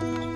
嗯。